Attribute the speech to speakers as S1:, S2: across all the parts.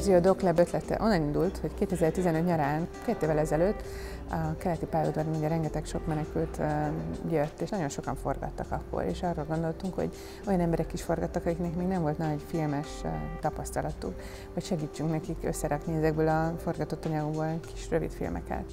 S1: Sergio Dokleb ötlete onnan indult, hogy 2015 nyarán, két évvel ezelőtt a keleti pályaudvaron ugye rengeteg sok menekült jött, és nagyon sokan forgattak akkor, és arról gondoltunk, hogy olyan emberek is forgattak, akiknek még nem volt nagy filmes tapasztalatuk, hogy segítsünk nekik összerakni ezekből a forgatott anyagokból kis rövid filmeket.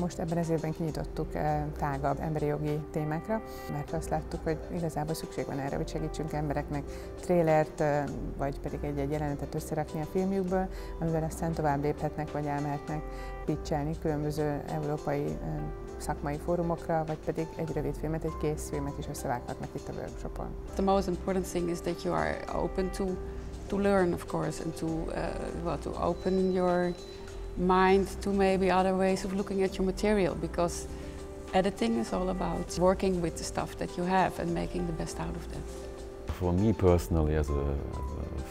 S1: Most ebben az évben kinyitottuk eh, tágabb emberi jogi témákra, mert azt láttuk, hogy igazából szükség van erre, hogy segítsünk embereknek trélert, eh, vagy pedig egy-egy jelenetet összerakni a filmjükből, amivel aztán tovább léphetnek, vagy elmehetnek pitchelni különböző európai eh, szakmai fórumokra, vagy pedig egy rövid filmet, egy kész filmet is összevághatnak itt a workshopon.
S2: The most important thing is that you are open to to learn, of course, and to uh, well, to open your mind to maybe other ways of looking at your material because editing is all about working with the stuff that you have and making the best out of that.
S3: For me personally as a,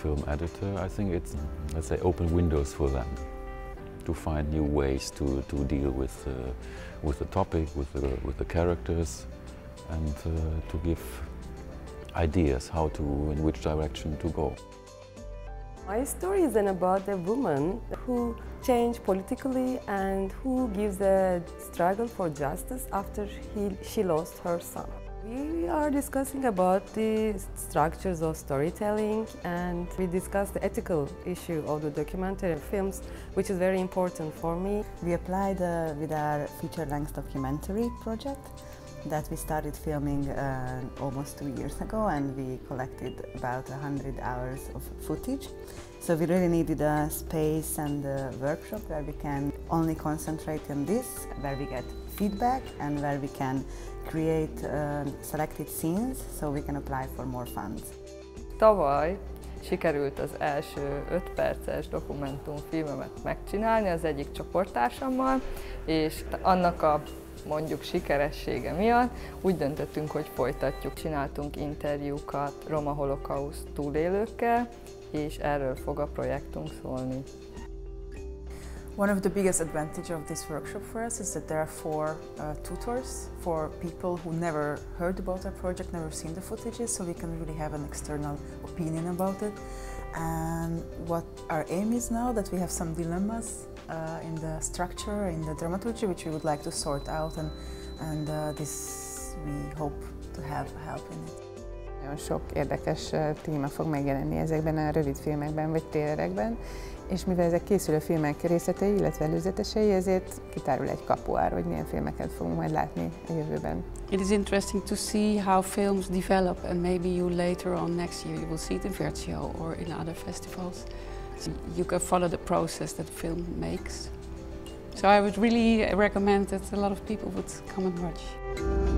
S3: film editor, I think it's, let's say, open windows for them to find new ways to, to deal with, uh, with the topic, with the, with the characters and uh, to give ideas how to, in which direction to go.
S4: My story is about a woman who changed politically and who gives a struggle for justice after he, she lost her son. We are discussing about the structures of storytelling and we discuss the ethical issue of the documentary films, which is very important for me.
S5: We applied uh, with our feature-length documentary project that we started filming uh, almost two years ago and we collected about 100 hours of footage. So we really needed a space and a workshop where we can only concentrate on this, where we get feedback and where we can create uh, selected scenes so we can apply for more funds.
S6: Tavaly sikerült az első 5 perces dokumentumfilmemet megcsinálni az egyik csoporttársammal, és annak a mondjuk sikeressége miatt úgy döntöttünk, hogy folytatjuk. Csináltunk interjúkat roma holokauszt túlélőkkel, és erről fog a projektunk szólni.
S7: One of the biggest advantages of this workshop for us is that there are four uh, tutors for people who never heard about our project, never seen the footages, so we can really have an external opinion about it. And what our aim is now that we have some dilemmas uh, in the structure, in the dramaturgy, which we would like to sort out, and, and uh, this we hope to have help in it.
S1: Nagyon sok érdekes téma fog megjelenni ezekben a rövid filmekben vagy trélerekben, és mivel ezek készülő filmek részletei, illetve előzetesei, ezért kitárul egy kapu arra, hogy milyen filmeket fogunk majd látni a jövőben.
S2: It is interesting to see how films develop and maybe you later on next year you will see it in Vertio or in other festivals. So you can follow the process that film makes. So I would really recommend that a lot of people would come and watch.